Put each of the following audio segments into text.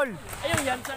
Ayun yan. Sa,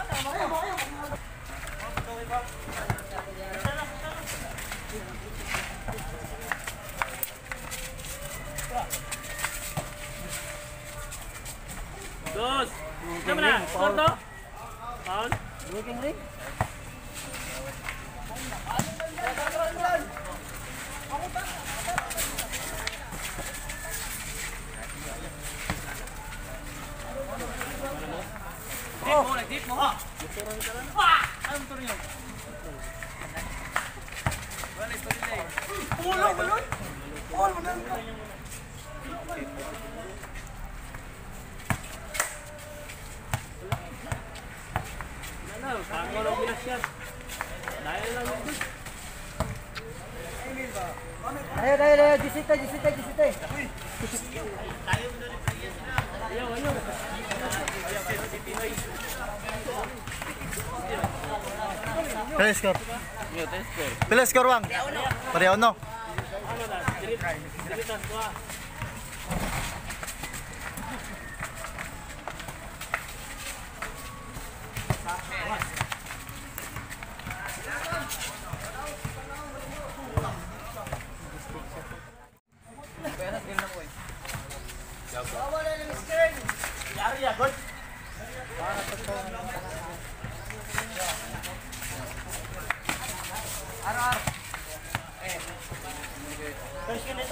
Sama na. Score to? Foul? Looking ring. Tip mo, nag-tip mo. Wah! Anong turo nyo? Wala, ito nila eh. Pulo, pulo. Pulo, pulo. Ano, pango lang bilas yan. Dahil lang ito. Ayo, ayo, ayo. Jisita, jisita, jisita. Ayaw, ayaw. Pila score? Pila score, Wang? Pareho, no? Ano na? Dirit. Diritas ko ah. Yari ya, good. First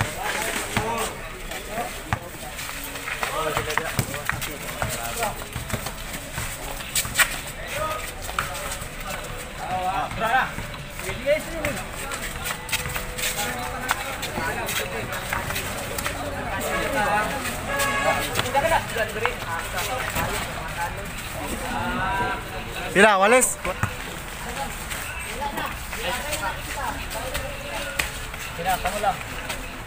Pila, Wallace? Sina, kamu lang.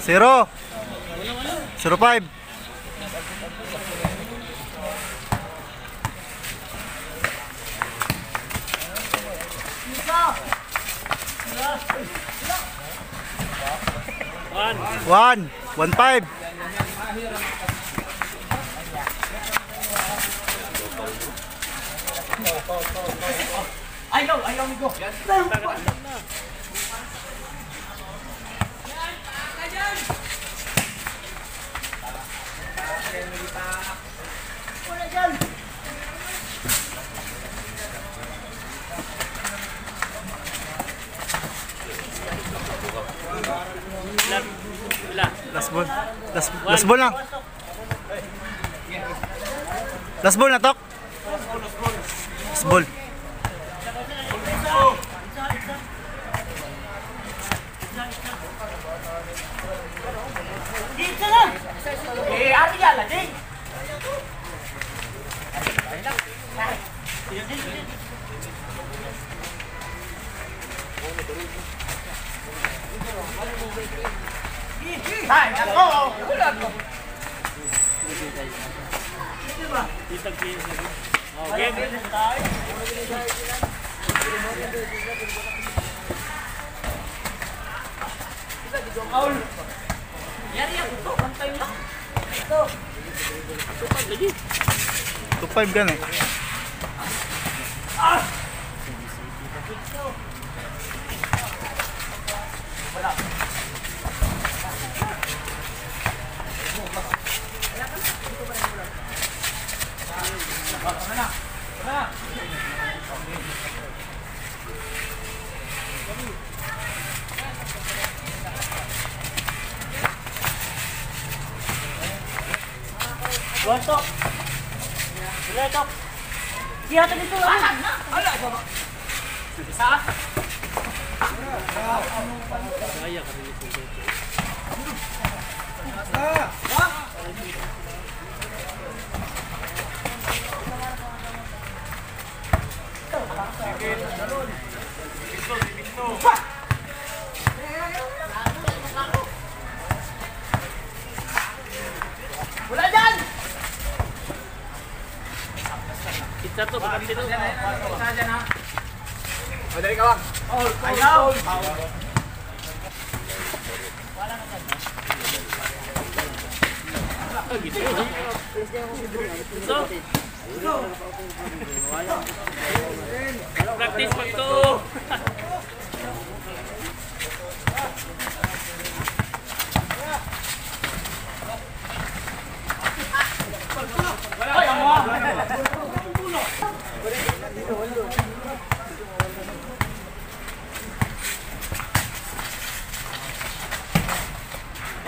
Siro, siro Zero. Zero five. Stop. One. One five. Ayaw, ayaw ni ko. Ilan? Last ball. Last, last ball na. Last ball na, Tok. Last ball. Dito. Eh, ate yala, ding. Ay, ako! Wala ko. Okay. Yari ako to, pantay lang. Tupad lagi. Two five gan eh. One top. Wala top. Di ata dito lang. Ala, baba. Isa. Kaya ka rin ito. Wala dyan! Kita to, bakit dito? Ayaw! Ah, gitu. So, practice pag to.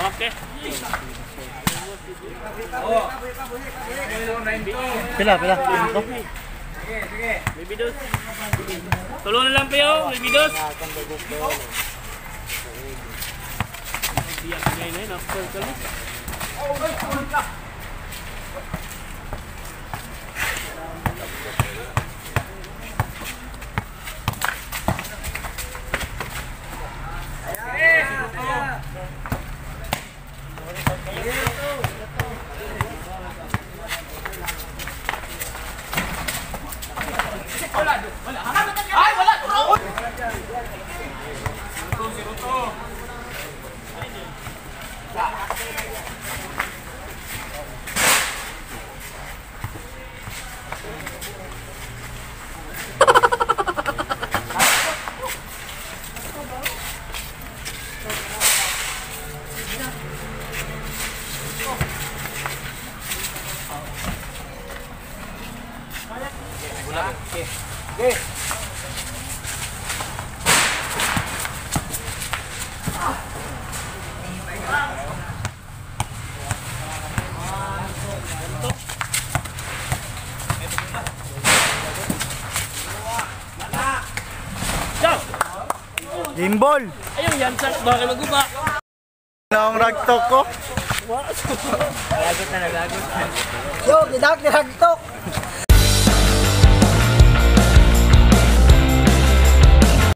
Okay. Pila, pila. Ito. Baby dos. Tulong na lang kayo, baby dos. Ngayon eh, ولا ها Okay. Gimbal! Ayun yan, sir. Baka maguba. Naong ragtok ko. Lagot na nagagot. Yo, gidak ni ragtok.